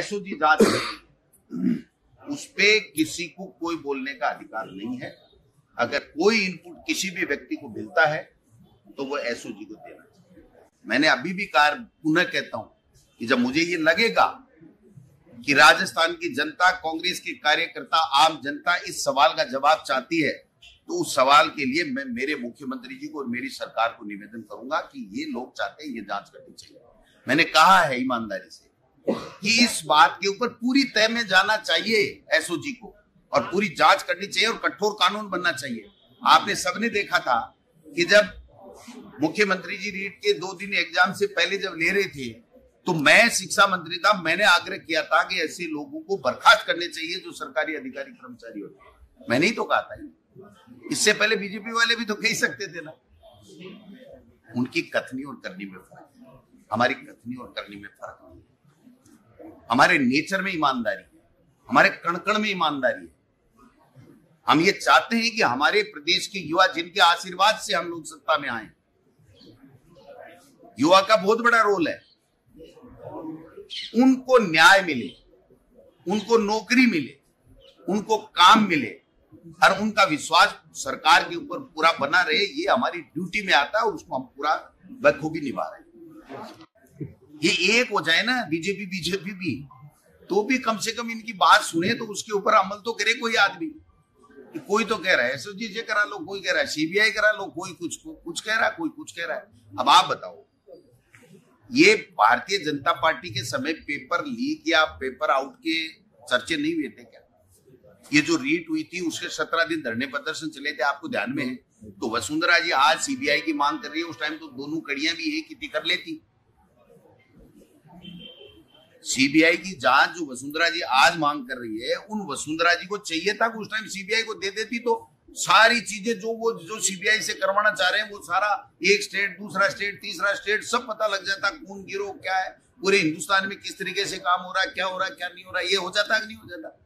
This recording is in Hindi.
एसओजी जाँच रही है। उस पे किसी को कोई बोलने का अधिकार नहीं है। अगर कोई इनपुट किसी भी व्यक्ति को मिलता है तो वो एसओजी को देना मैंने अभी भी कहा पुनः कहता हूँ कि जब मुझे ये लगेगा कि राजस्थान की जनता, कांग्रेस के कार्यकर्ता, आम जनता इस सवाल का जवाब चाहती है तो उस सवाल के लिए मैं मेरे मुख्यमंत्री जी को और मेरी सरकार को निवेदन करूँगा कि ये लोग चाहते हैं ये जाँच करनी चाहिए। मैंने कहा है ईमानदारी से कि इस बात के ऊपर पूरी तय में जाना चाहिए एसओजी को और पूरी जाँच करनी चाहिए और कठोर कानून बनना चाहिए। आपने सबने देखा था कि जब मुख्यमंत्री जी रीट के दो दिन एग्ज़ाम से पहले जब ले रहे थे तो मैं शिक्षा मंत्री था, मैंने आग्रह किया था कि ऐसे लोगों को बर्खास्त करने चाहिए जो सरकारी अधिकारी, कर्मचारी होते मैंने ही तो कहा था। इससे पहले बीजेपी वाले भी तो कह सकते थे ना। उनकी कथनी और करनी में फ़र्क हमारी कथनी और करनी में फ़र्क हमारे नेचर में ईमानदारी है, हमारे कण कण में ईमानदारी है। हम ये चाहते हैं कि हमारे प्रदेश के युवा, जिनके आशीर्वाद से हम लोग सत्ता में आए। युवा का बहुत बड़ा रोल है। उनको न्याय मिले, उनको नौकरी मिले, उनको काम मिले, और उनका विश्वास सरकार के ऊपर पूरा बना रहे, ये हमारी ड्यूटी में आता है उसको हम पूरा बखूबी निभा रहे हैं। ये एक हो जाए ना, बीजेपी बीजेपी भी तो भी कम से कम इनकी बात सुने तो उसके ऊपर अमल तो करे कोई आदमी। कोई तो कह रहा है एसओजी से करा लो, कोई कह रहा है सीबीआई करा लो, कोई कुछ कुछ कह रहा है कोई कुछ कह रहा है। अब आप बताओ, ये भारतीय जनता पार्टी के समय पेपर लीक या पेपर आउट के चर्चे नहीं हुए थे क्या? ये जो रीट हुई थी, उसके सत्रह दिन धरने प्रदर्शन चले थे, आपको ध्यान में है? तो वसुंधरा जी आज सीबीआई की मांग कर रही है, उस टाइम तो दोनों कड़ियाँ भी एक ही कर लेती। सीबीआई की जाँच जो वसुंधरा जी आज मांग कर रही है, उन वसुंधरा जी को चाहिए था कि उस टाइम सीबीआई को दे देती तो सारी चीज़ें जो वो, जो सीबीआई से करवाना चाह रहे हैं, वो सारा एक स्टेट दूसरा स्टेट तीसरा स्टेट सब पता लग जाता कौन गिरो क्या है, पूरे हिंदुस्तान में किस तरीके से काम हो रहा है, क्या हो रहा है, क्या नहीं हो रहा है, ये हो जाता कि नहीं हो जाता?